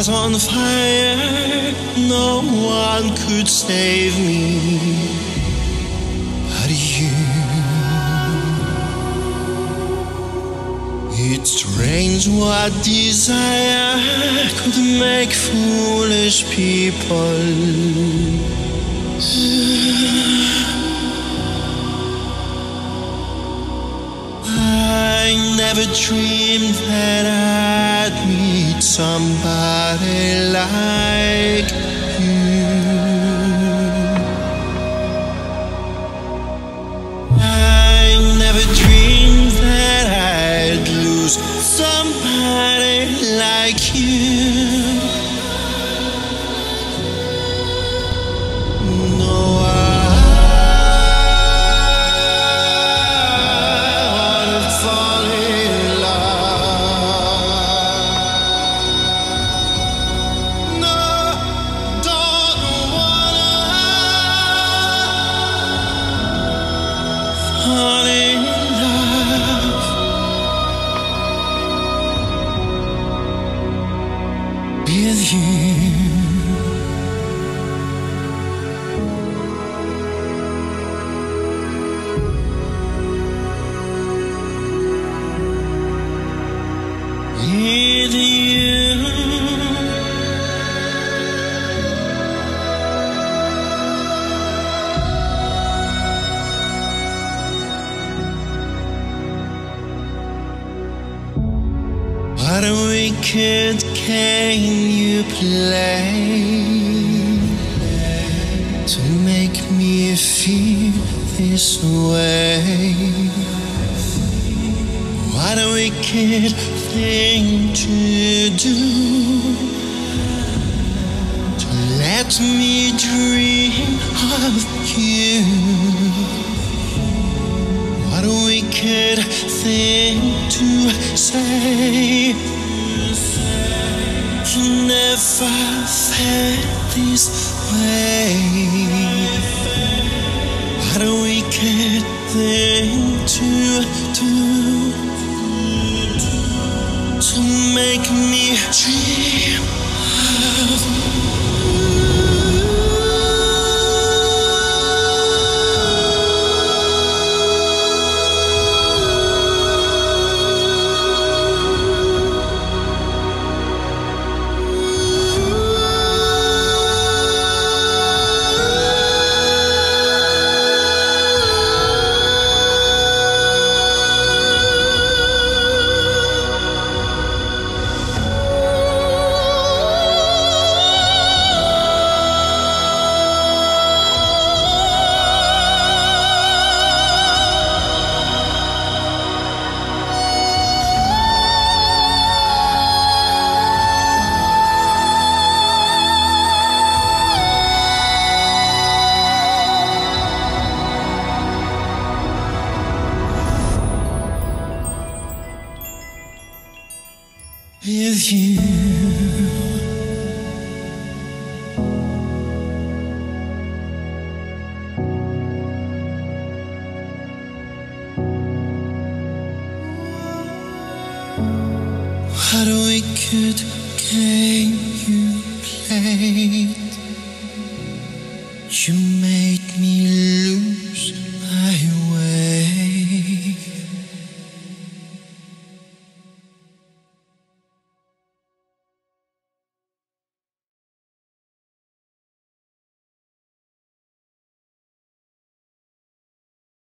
was on fire, no one could save me but you. It's strange what desire could make foolish people. I never dreamed that I'd somebody like you. い。What a wicked game you play to make me feel this way. What a wicked thing to do to let me dream of you. Wicked thing to say. You never felt this way. What a wicked thing to do to make me dream with you. What a wicked game you played. You made